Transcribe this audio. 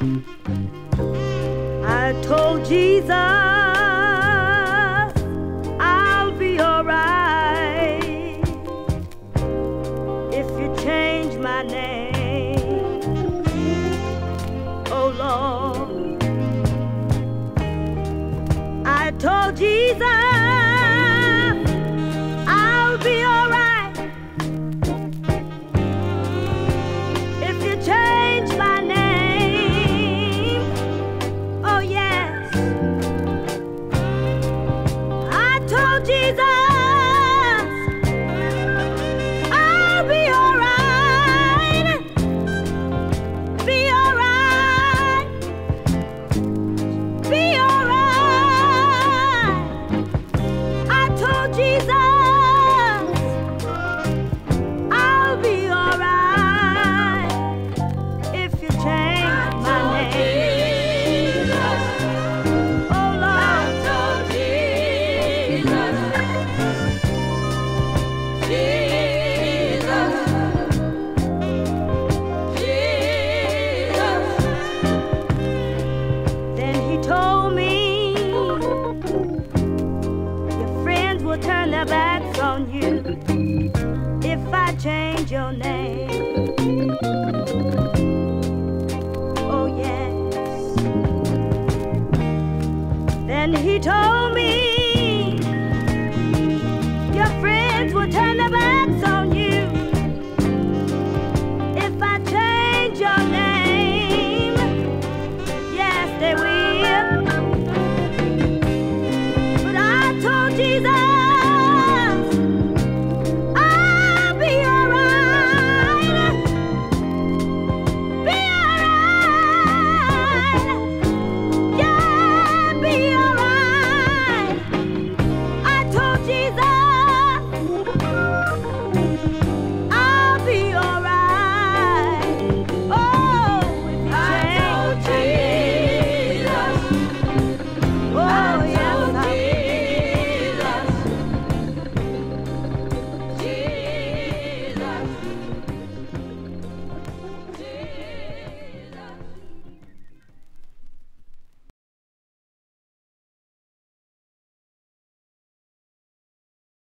I told Jesus I'll be alright if you change my name. Oh Lord, I told Jesus. turn their backs on you if I change your name. Oh, yes. Then he told me.